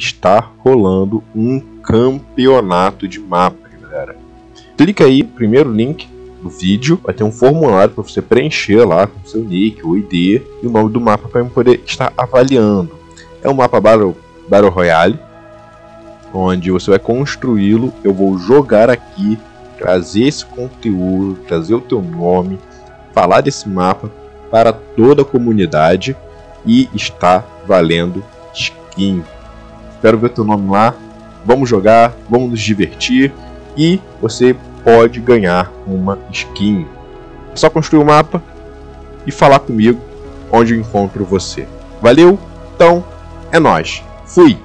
está rolando um campeonato de mapas, galera. Clica aí, primeiro link do vídeo, vai ter um formulário para você preencher lá com seu nick, o ID e o nome do mapa para poder estar avaliando. É um mapa Battle, Battle Royale, onde você vai construí-lo. Eu vou jogar aqui, trazer esse conteúdo, trazer o teu nome, falar desse mapa para toda a comunidade e está valendo skin. Espero ver teu nome lá. Vamos jogar, vamos nos divertir e você pode ganhar uma skin. É só construir o um mapa e falar comigo onde eu encontro você. Valeu? Então é nós. Fui.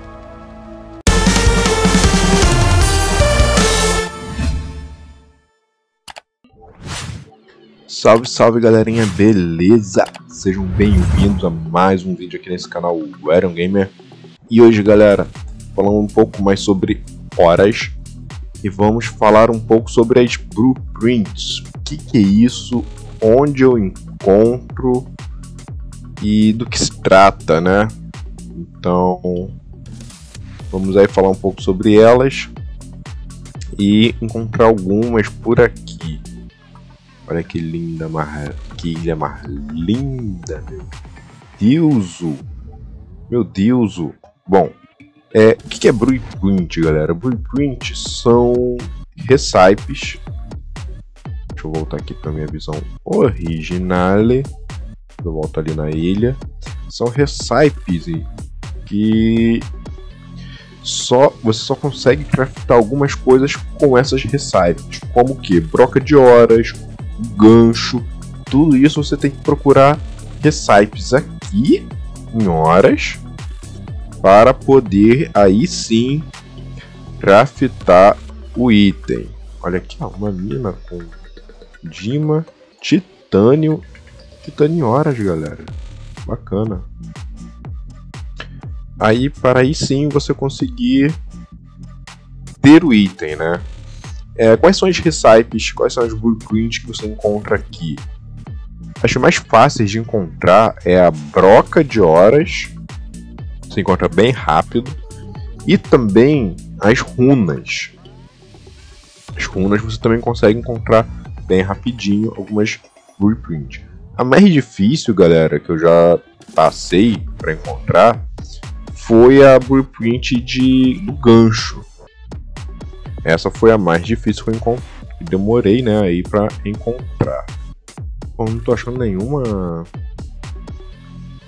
Salve, salve galerinha, beleza? Sejam bem-vindos a mais um vídeo aqui nesse canal Iron Gamer E hoje galera, falando um pouco mais sobre horas E vamos falar um pouco sobre as blueprints O que, que é isso, onde eu encontro e do que se trata, né? Então, vamos aí falar um pouco sobre elas e encontrar algumas por aqui. Olha que linda, mar... que ilha mais linda, meu Deus! Meu Deus! Bom, é, o que é Blueprint, galera? Blueprint são recipes. Deixa eu voltar aqui para minha visão original. Eu volto ali na ilha. São recipes que só você só consegue craftar algumas coisas com essas recipes, como que broca de horas, gancho, tudo isso você tem que procurar recipes aqui em horas para poder aí sim craftar o item. Olha aqui, ó, uma mina com Dima, titânio, titânio horas, galera. Bacana. Aí para aí sim você conseguir ter o item, né? É, quais são as recipes, quais são as blueprints que você encontra aqui? As mais fáceis de encontrar é a broca de horas, você encontra bem rápido, e também as runas. As runas você também consegue encontrar bem rapidinho algumas blueprints. A mais difícil, galera, que eu já passei para encontrar foi a blueprint de, do gancho. Essa foi a mais difícil que eu encontrei. Demorei, né, aí pra encontrar. Bom, não tô achando nenhuma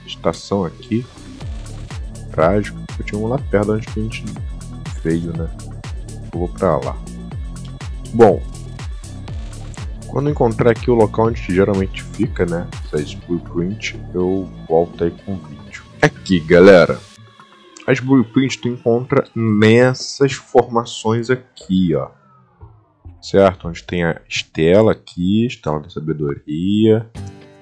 estação aqui. Trágico. Eu tinha um lá perto onde a gente veio, né? Vou pra lá. Bom, quando encontrar aqui o local onde geralmente fica, né? Essa blueprint, eu volto aí com o vídeo. Aqui, galera. As blueprints tu encontra nessas formações aqui, ó. Certo? Onde tem a estela aqui, estela da sabedoria,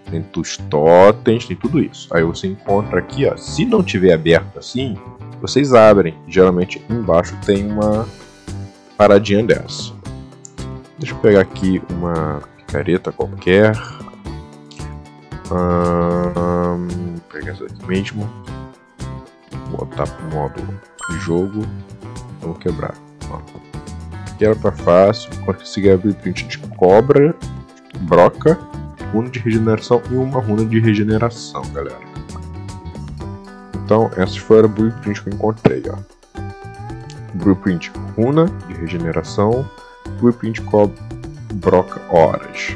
tem os totens, tem tudo isso. Aí você encontra aqui, ó. Se não tiver aberto assim, vocês abrem. Geralmente embaixo tem uma paradinha dessa. Deixa eu pegar aqui uma picareta qualquer. Hum, pegar essa aqui mesmo botar pro modo jogo. Vamos quebrar. Ó. Aqui era pra fácil. Consegui abrir print de cobra, broca, runa de regeneração e uma runa de regeneração, galera. Então, essas foram a blueprint que eu encontrei, ó. Blueprint runa de regeneração, blueprint broca horas.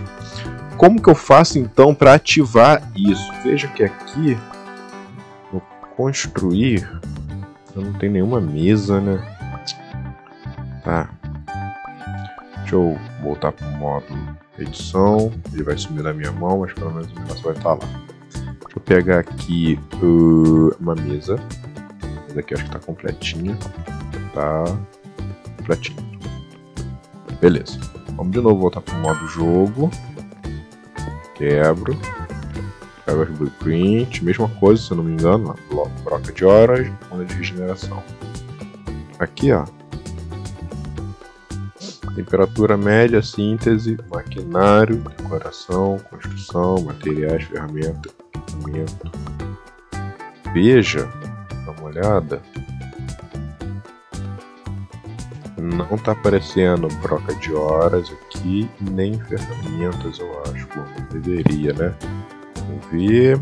Como que eu faço então para ativar isso? Veja que aqui construir. Eu não tenho nenhuma mesa, né? Tá. Deixa eu voltar pro modo edição. Ele vai sumir da minha mão, mas pelo menos o negócio vai estar lá. Deixa eu pegar aqui uh, uma mesa. Essa aqui acho que tá completinha. Tá completinha. Beleza. Vamos de novo voltar pro modo jogo. Quebro. Os blueprint, mesma coisa, se eu não me engano, broca de horas, onda de regeneração. Aqui, ó. Temperatura média, síntese, maquinário, decoração, construção, materiais, ferramenta, equipamento. Veja, dá uma olhada. Não tá aparecendo broca de horas aqui, nem ferramentas, eu acho. Bom, deveria, né? Vamos ver.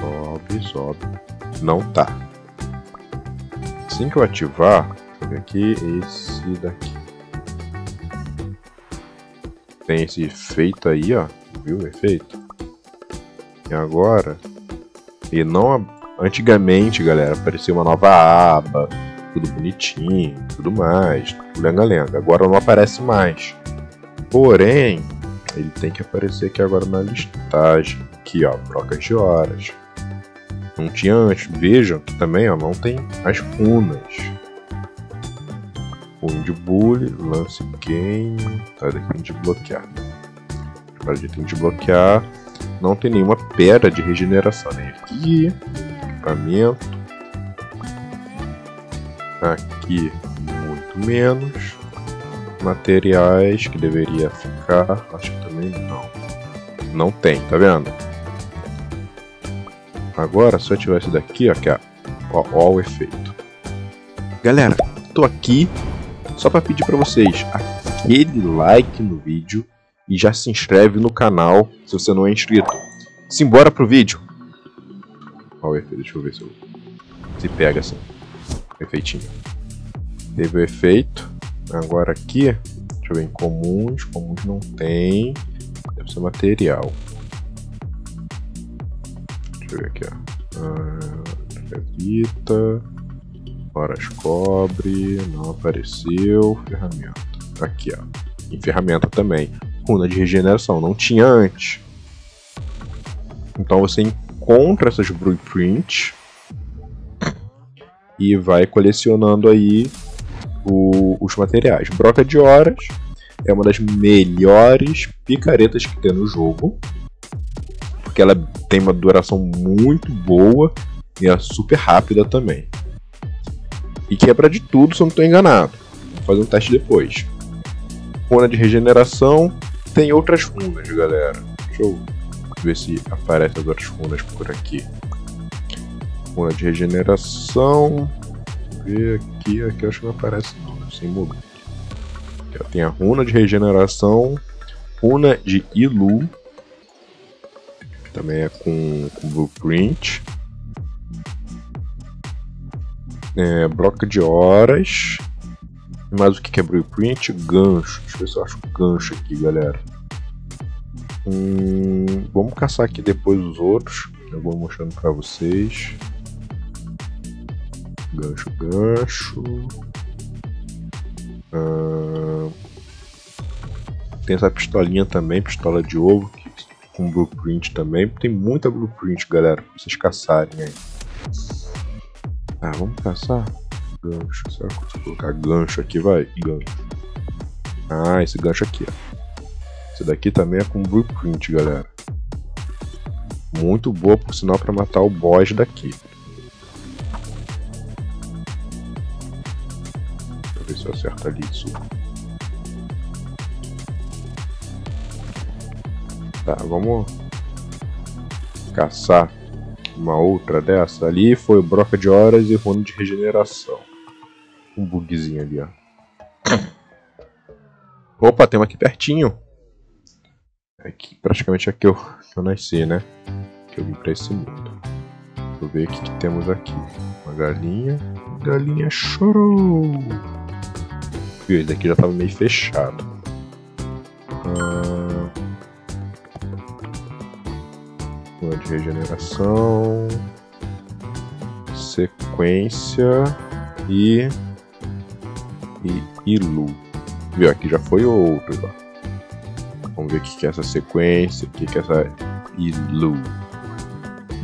Sobe, sobe. Não tá. Assim que eu ativar, aqui, esse daqui. Tem esse efeito aí, ó. Viu o efeito? E agora, e não antigamente, galera, aparecia uma nova aba, tudo bonitinho, tudo mais, lenga-lenga. Agora não aparece mais. Porém, ele tem que aparecer aqui agora na listagem. Aqui, ó, trocas de horas. Não tinha antes. Vejam que também ó, não tem as runas. Wind Bully, lance game. Tá, daqui tem de bloquear. Agora a tem de bloquear. Não tem nenhuma pedra de regeneração. Nem aqui. Equipamento. Aqui, muito menos. Materiais que deveria ficar. Acho que também não. Não tem, tá vendo? Agora, se eu tivesse daqui, ó, que ó, ó o efeito. Galera, tô aqui só para pedir para vocês aquele like no vídeo e já se inscreve no canal se você não é inscrito. Simbora pro vídeo. Ó o efeito, deixa eu ver se, eu... se pega assim. Efeitinho. Teve o efeito. Agora aqui, deixa eu ver, em comuns, comuns não tem. Deve ser material. Deixa eu ver aqui, ó. Ah. Horas cobre. Não apareceu. Ferramenta. Aqui, ó. Em ferramenta também. Runa de regeneração. Não tinha antes. Então você encontra essas blueprints e vai colecionando aí o, os materiais. Broca de horas é uma das melhores picaretas que tem no jogo porque ela tem uma duração muito boa e é super rápida também. E quebra de tudo, se eu não estou enganado. Vou fazer um teste depois. Runa de regeneração. Tem outras runas, galera. Deixa eu ver se aparecem as outras runas por aqui. Runa de regeneração. Ver aqui. Aqui acho que não aparece não, né? sem mudar. Tem a runa de regeneração. Runa de Ilu também é com, com blueprint. É, bloco de horas. Mais o que é blueprint? Gancho. Deixa eu ver se eu acho gancho aqui, galera. Hum, vamos caçar aqui depois os outros. Eu vou mostrando para vocês. Gancho, gancho. Tem essa pistolinha também, pistola de ovo, com blueprint também. Tem muita blueprint, galera, pra vocês caçarem aí. Ah, vamos caçar? Gancho. Será que eu consigo colocar gancho aqui? Vai, gancho. Ah, esse gancho aqui, ó. Esse daqui também é com blueprint, galera. Muito boa, por sinal, para matar o boss daqui. Eu ver se eu acerto ali isso. Tá, vamos caçar uma outra dessa. Ali foi broca de horas e rune de regeneração. Um bugzinho ali, ó. Opa, tem uma aqui pertinho. Aqui, praticamente aqui eu, que eu nasci, né? Que eu vim pra esse mundo. Deixa eu ver o que, que temos aqui. Uma galinha. Galinha chorou. Esse daqui já tava meio fechado. Ah, de regeneração, sequência e e ilu. Viu? Aqui já foi outro. Ó. Vamos ver o que é essa sequência, o que é essa ilu.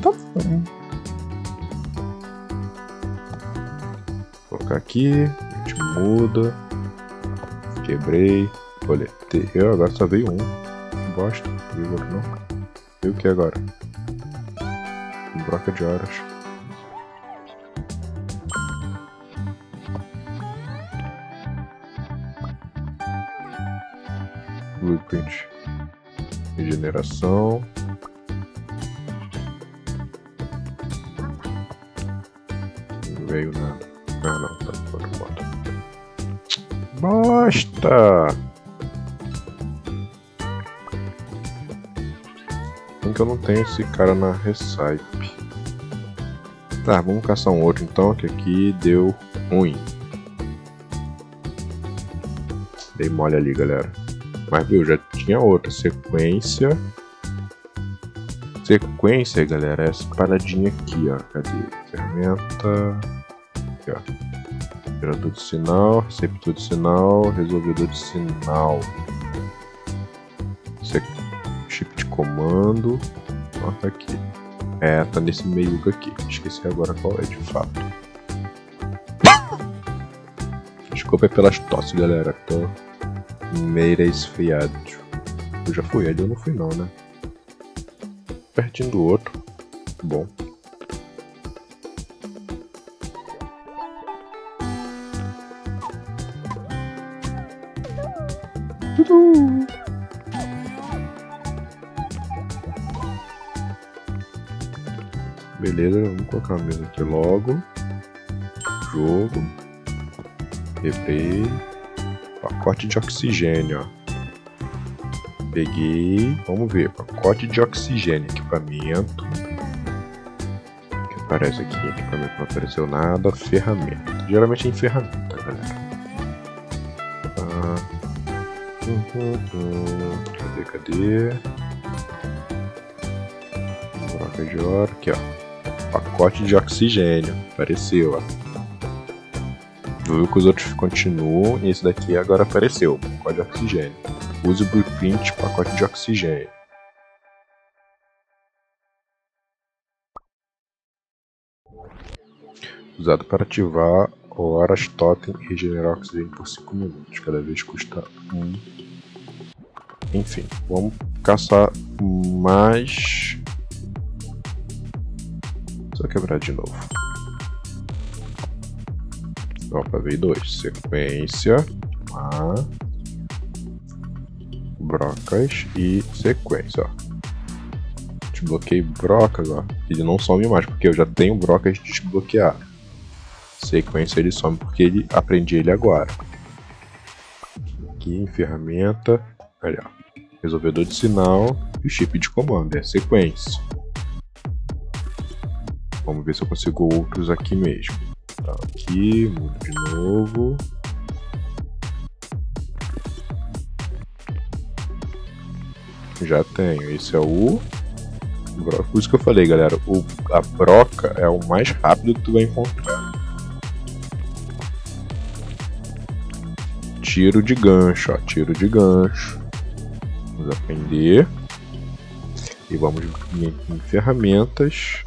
Tá bom. Vou colocar aqui, a gente muda. Quebrei, coletei. Eu agora só veio um. Que bosta, viu outro não. Viu o que agora? Broca de horas. Blueprint. Regeneração. Não veio nada. Ah não, tá fora bota. Bosta! Que eu não tenho esse cara na Recipe? Tá, vamos caçar um outro então, que aqui deu ruim. Dei mole ali, galera. Mas viu, já tinha outra sequência. Sequência, galera, é essa paradinha aqui, ó. Cadê? Ferramenta. Aqui, ó. Gerador de sinal, receptor de sinal, resolvedor de sinal. chip de comando. Ó, tá aqui. É, tá nesse meio aqui. Esqueci agora qual é de fato. Desculpa pelas tosses, galera. Tô meio esfriado. Eu já fui ali, eu não fui não, né? Pertinho do outro. Bom. Tudo. Beleza, vamos colocar a mesa aqui logo. Jogo. Replay. Pacote de oxigênio, ó. Peguei. Vamos ver. Pacote de oxigênio. Equipamento. O que aparece aqui? Equipamento não apareceu nada. Ferramenta. Geralmente é em ferramenta, galera. Ah. Uhum. Cadê, cadê? Broca de hora. Aqui, ó. Pacote de oxigênio. Apareceu, ó viu que os outros continuam e esse daqui agora apareceu, pacote de oxigênio. Use o blueprint pacote de oxigênio. Usado para ativar horas totem e regenerar oxigênio por 5 minutos. Cada vez custa 1. Um. Enfim, vamos caçar mais. Só quebrar de novo. Opa, veio dois. Sequência. A. Brocas e sequência, ó. Desbloqueei brocas, ó. Ele não some mais, porque eu já tenho brocas desbloqueado. Sequência ele some porque ele aprendi ele agora. Aqui em ferramenta. Olha, ó. Resolvedor de sinal e chip de comando. É sequência. Vamos ver se eu consigo outros aqui mesmo. Tá aqui, mudo de novo. Já tenho. Esse é o. Por isso que eu falei, galera. O, a broca é o mais rápido que tu vai encontrar. Tiro de gancho, ó. Tiro de gancho. Vamos aprender. E vamos em, em ferramentas.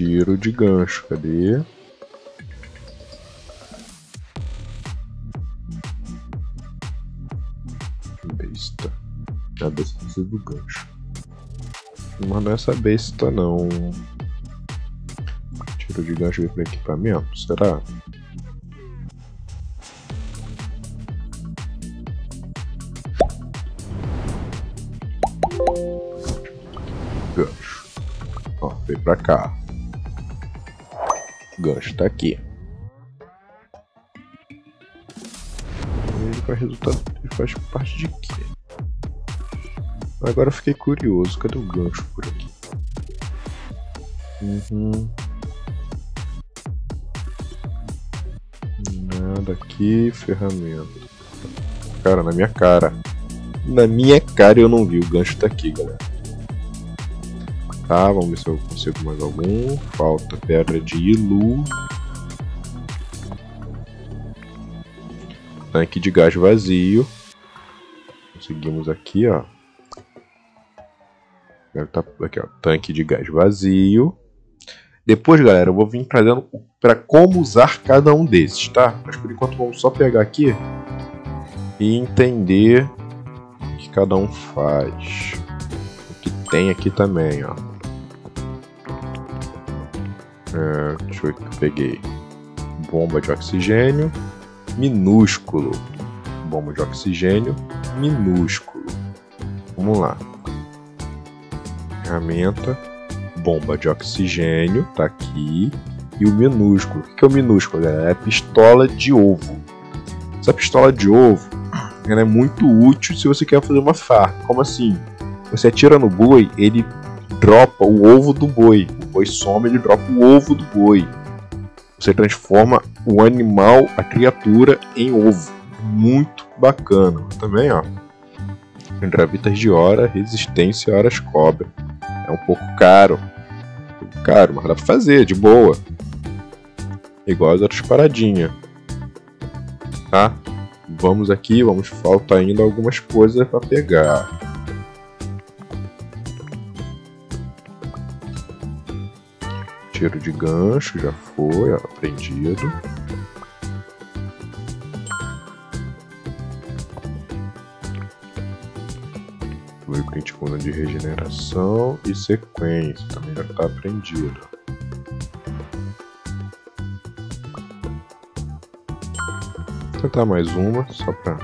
Tiro de gancho. Cadê? A besta precisa do gancho. Mas não é essa besta não. Tiro de gancho para equipamento? Será? Gancho. Ó, veio pra cá. Gancho tá aqui. Ele faz resultado. Ele faz parte de quê? Agora eu fiquei curioso, cadê o gancho por aqui? Uhum. Nada aqui, ferramenta. Cara, na minha cara. Na minha cara eu não vi, o gancho tá aqui, galera. Tá, vamos ver se eu consigo mais algum. Falta pedra de ilu. Tanque de gás vazio. Conseguimos aqui, ó. Tá aqui, ó, tanque de gás vazio. Depois, galera, eu vou vir trazendo para como usar cada um desses, tá? Mas por enquanto vamos só pegar aqui e entender o que cada um faz. O que tem aqui também, ó. Deixa eu ver o que eu peguei. Bomba de oxigênio minúsculo. Bomba de oxigênio minúsculo. Vamos lá ferramenta, bomba de oxigênio, tá aqui. e o minúsculo. O que é o minúsculo, galera? É pistola de ovo. Essa pistola de ovo ela é muito útil se você quer fazer uma farm. Como assim? Você atira no boi, ele dropa o ovo do boi. Boi some, ele dropa o ovo do boi. Você transforma o animal, a criatura, em ovo. Muito bacana. Também, ó. Gravitas de hora, resistência, horas cobra. É um pouco caro. Um pouco caro, mas dá pra fazer, de boa. Igual as outras paradinhas. Tá? Vamos aqui, vamos falta ainda algumas coisas para pegar. Tiro de gancho já foi aprendido. Blueprint coluna de regeneração e sequência também já está aprendido. Vou tentar mais uma, só para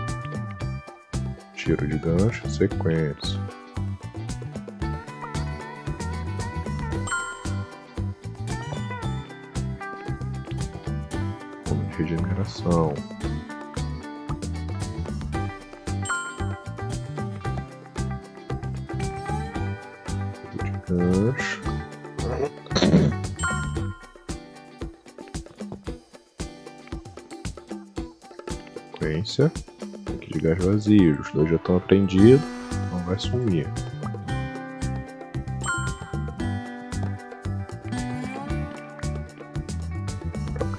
tiro de gancho, sequência. Regeneração. Gancho. Sequência. Aqui de gás vazio. Os dois já estão aprendidos. Não vai sumir.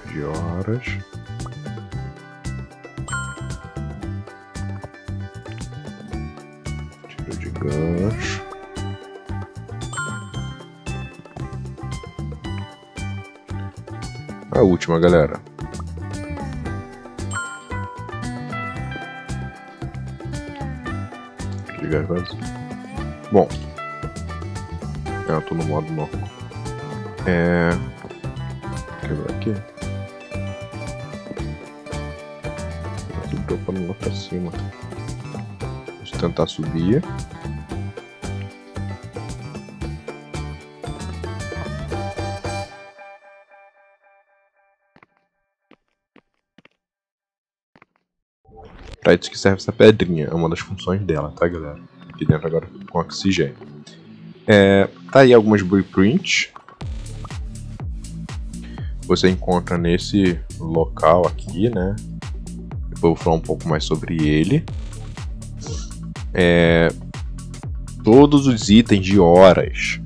De horas. Última, galera. Ligar vazio. Bom. Eu tô no modo normal. É. Quebrar aqui. Tudo dropando lá pra cima. Vamos tentar subir. Pra isso que serve essa pedrinha, é uma das funções dela, tá galera? Aqui dentro agora com oxigênio. É, tá aí algumas blueprints. Você encontra nesse local aqui, né? Depois eu vou falar um pouco mais sobre ele. É, todos os itens de horas.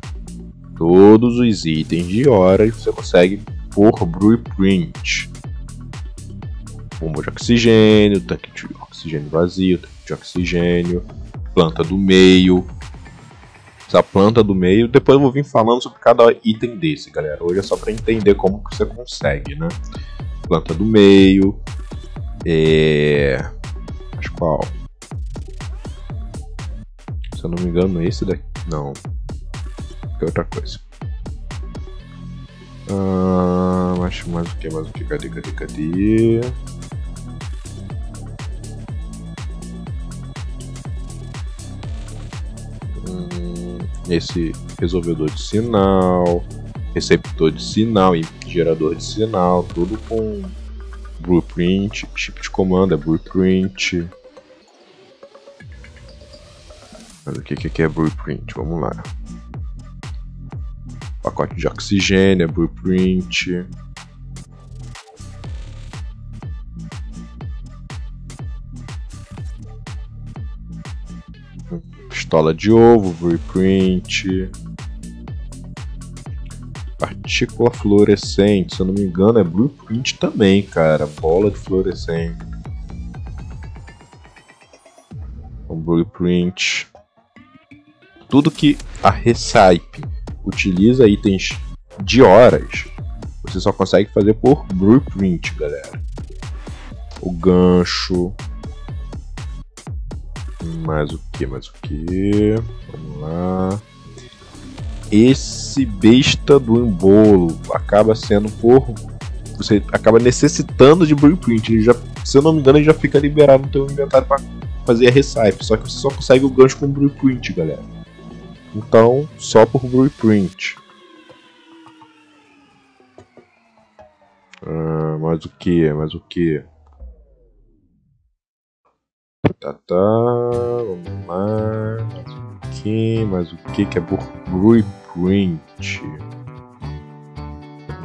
Todos os itens de horas você consegue por blueprint bomba de oxigênio, tanque de oxigênio vazio, tanque de oxigênio, planta do meio. Essa planta do meio, depois eu vou vir falando sobre cada item desse, galera. Hoje é só para entender como que você consegue, né? Planta do meio, é... Mas qual? Se eu não me engano, esse daqui. Não. É outra coisa. Ah, mas mais o que? Mais o que? Cadê, cadê, cadê? Esse resolvedor de sinal, receptor de sinal e gerador de sinal, tudo com blueprint, chip de comando é blueprint. Mas o que, que é blueprint? Vamos lá. Pacote de oxigênio é blueprint. Pistola de ovo, blueprint, partícula fluorescente, se eu não me engano é blueprint também, cara, bola de fluorescente. Um blueprint. Tudo que a Recipe utiliza itens de horas, você só consegue fazer por blueprint, galera. O gancho, mais o que? Mais o que? Vamos lá. Esse besta do embolo acaba sendo por. Você acaba necessitando de blueprint. Ele já, se eu não me engano, ele já fica liberado no teu inventário para fazer a recipe. Só que você só consegue o gancho com blueprint, galera. Então, só por blueprint. Ah, mais o que? Mais o que? Tá, tá, vamos lá. Mais o que? Mais o que que é blueprint?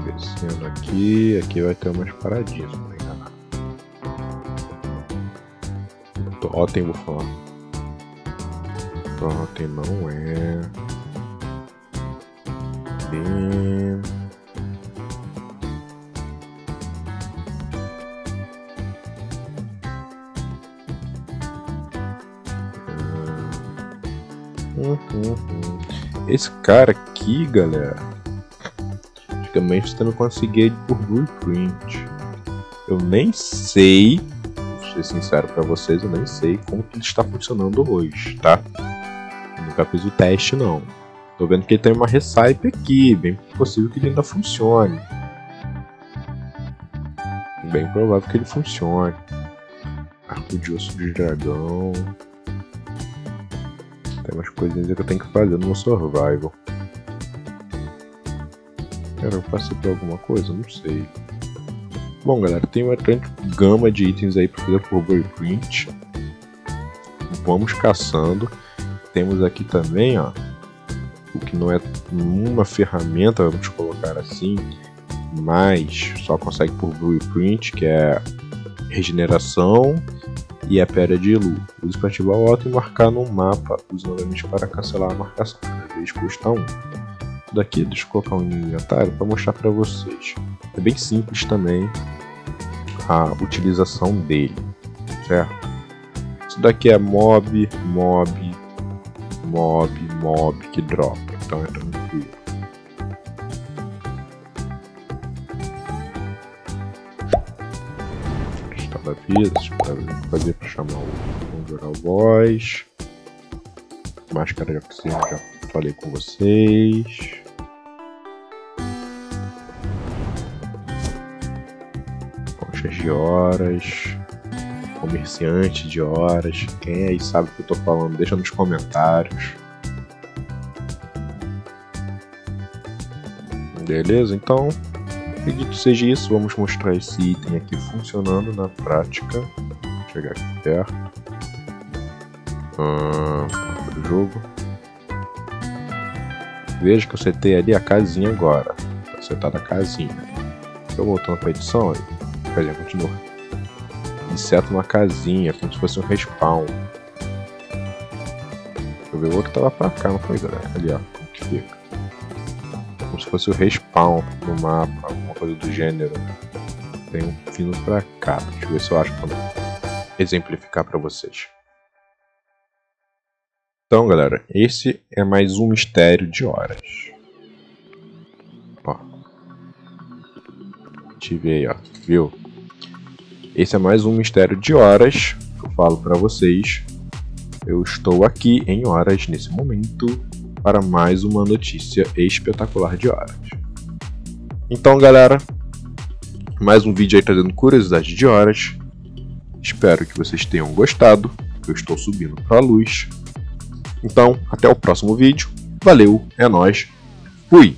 Descendo aqui, aqui vai ter umas paradinhas, se não me. Totem, vou falar. Totem não é. Bem... Esse cara aqui, galera, antigamente você não conseguia ele por blueprint. Eu nem sei, vou ser sincero para vocês, eu nem sei como que ele está funcionando hoje, tá? Eu nunca fiz o teste não. Tô vendo que ele tem uma recipe aqui, bem possível que ele ainda funcione. Bem provável que ele funcione. Arco de osso de dragão. Tem umas coisinhas que eu tenho que fazer no survival. Cara, eu passei por alguma coisa? Não sei. Bom, galera, tem uma grande gama de itens aí para fazer por blueprint. Vamos caçando. Temos aqui também, ó, o que não é uma ferramenta, vamos colocar assim, mas só consegue por blueprint, que é regeneração e a pedra de Lu. Use para ativar o auto e marcar no mapa. Use novamente para cancelar a marcação. Cada vez custa 1. Um. Deixa eu colocar um inventário para mostrar para vocês. É bem simples também a utilização dele, certo? Isso daqui é mob, mob, mob, mob que dropa, então é. Vida, para fazer para chamar o conjurar voz. Máscara de oxigênio já falei com vocês. Conchas de horas. Comerciante de horas. Quem aí sabe o que eu tô falando, deixa nos comentários. Beleza? Então, acredito que seja isso. Vamos mostrar esse item aqui funcionando na prática. Vou chegar aqui perto. Ah, do jogo. Veja que eu setei ali a casinha agora. Tá setada a casinha. Eu voltando para edição, aí. casinha continua. Inseta uma casinha, como se fosse um respawn. Deixa eu ver o outro tava pra cá, não foi, galera? Ali, ó, como que fica. Se fosse o respawn no mapa, coisa do gênero. Tem um fino pra cá. Deixa eu ver se eu acho pra exemplificar pra vocês. Então, galera, esse é mais um mistério de horas. Ó. Tive aí, ó. Viu? Esse é mais um mistério de horas que eu falo pra vocês. Eu estou aqui em horas nesse momento para mais uma notícia espetacular de horas. Então, galera, mais um vídeo aí trazendo curiosidade de horas. Espero que vocês tenham gostado. Eu estou subindo para a luz. Então, até o próximo vídeo. Valeu, é nóis. Fui!